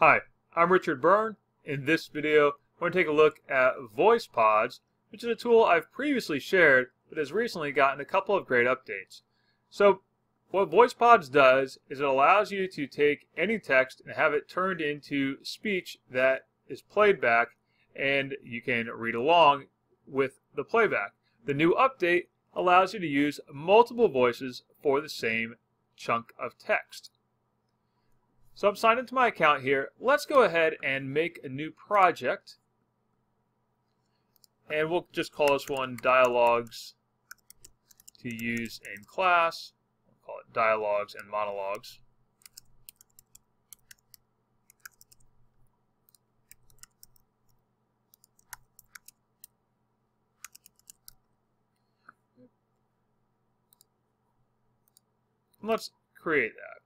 Hi, I'm Richard Byrne. In this video, we're going to take a look at VoicePods, which is a tool I've previously shared but has recently gotten a couple of great updates. So, what VoicePods does is it allows you to take any text and have it turned into speech that is played back and you can read along with the playback. The new update allows you to use multiple voices for the same chunk of text. So I'm signed into my account here. Let's go ahead and make a new project. And we'll just call this one Dialogues to use in class. We'll call it Dialogues and Monologues. Let's create that.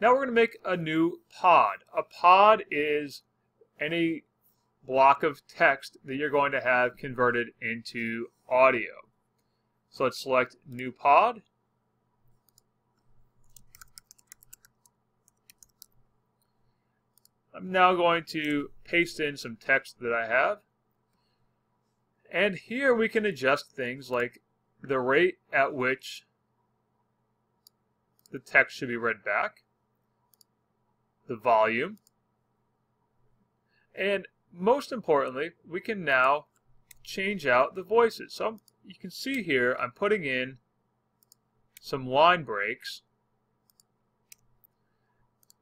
Now we're going to make a new pod. A pod is any block of text that you're going to have converted into audio. So let's select new pod. I'm now going to paste in some text that I have. And here we can adjust things like the rate at which the text should be read back the volume. And most importantly, we can now change out the voices. So you can see here, I'm putting in some line breaks.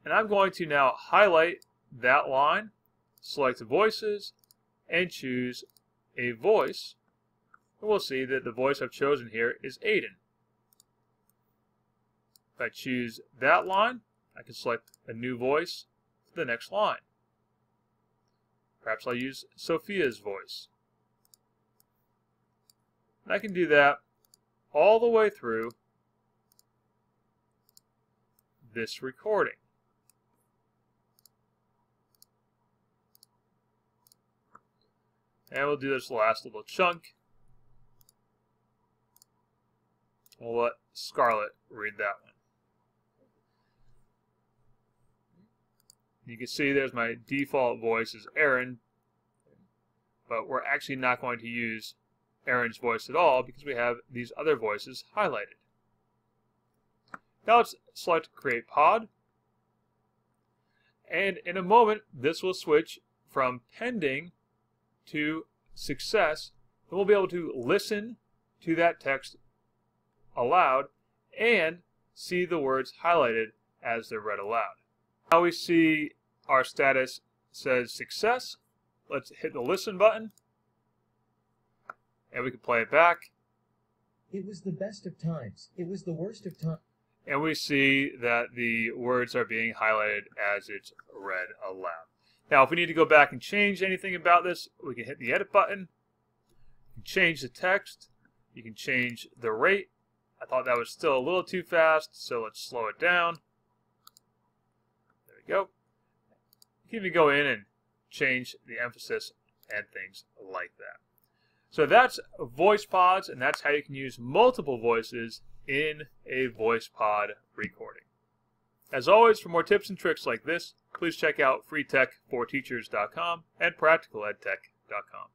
And I'm going to now highlight that line, select the voices, and choose a voice. And we'll see that the voice I've chosen here is Aiden. If I choose that line, I can select a new voice for the next line. Perhaps I'll use Sophia's voice. And I can do that all the way through this recording. And we'll do this last little chunk. We'll let Scarlett read that one. You can see there's my default voice is Aaron, but we're actually not going to use Aaron's voice at all because we have these other voices highlighted. Now let's select Create Pod. And in a moment, this will switch from pending to success. And we'll be able to listen to that text aloud and see the words highlighted as they're read aloud. Now we see our status says success. Let's hit the listen button. And we can play it back. It was the best of times. It was the worst of times. And we see that the words are being highlighted as it's read aloud. Now, if we need to go back and change anything about this, we can hit the edit button. You can change the text. You can change the rate. I thought that was still a little too fast, so let's slow it down There we go. You can go in and change the emphasis and things like that. So that's VoicePods, and that's how you can use multiple voices in a voice pod recording. As always, for more tips and tricks like this, please check out freetech4teachers.com and practicaledtech.com.